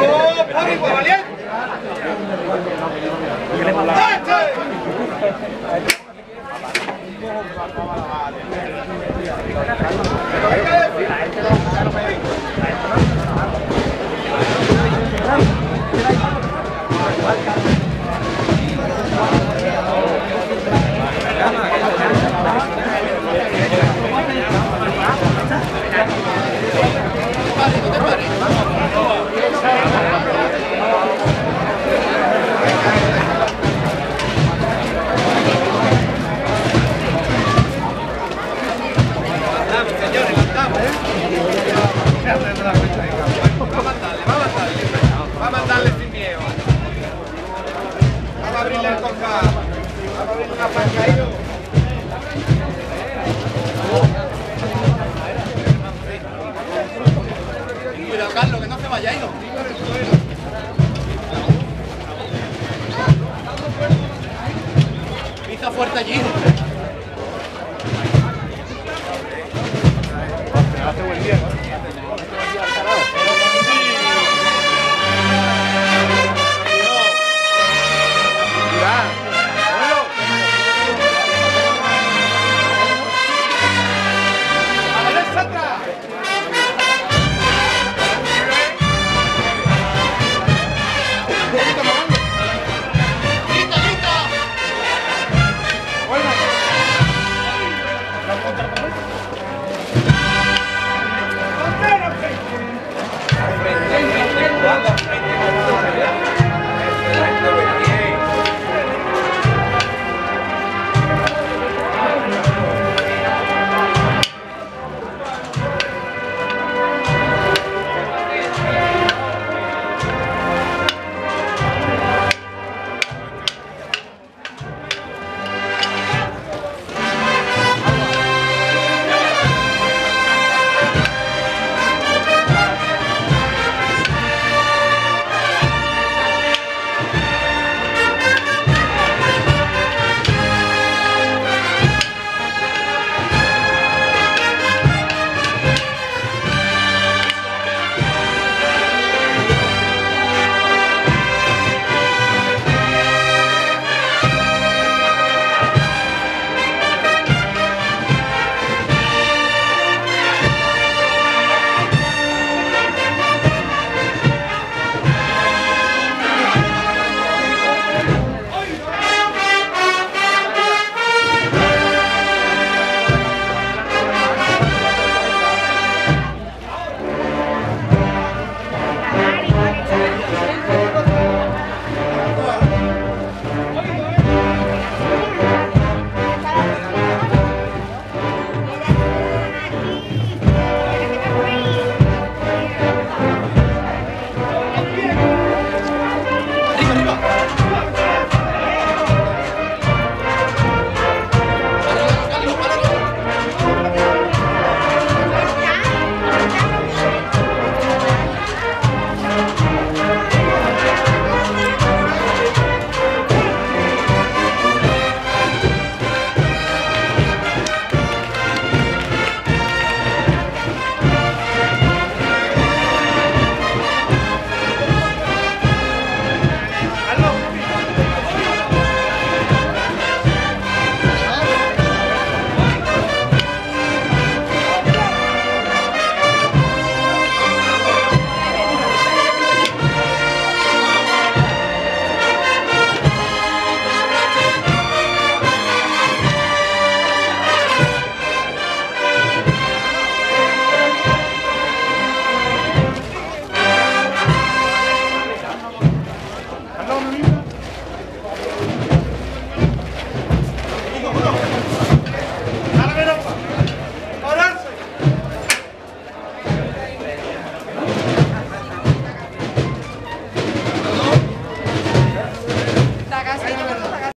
¡Oh, Público, fuerte allí.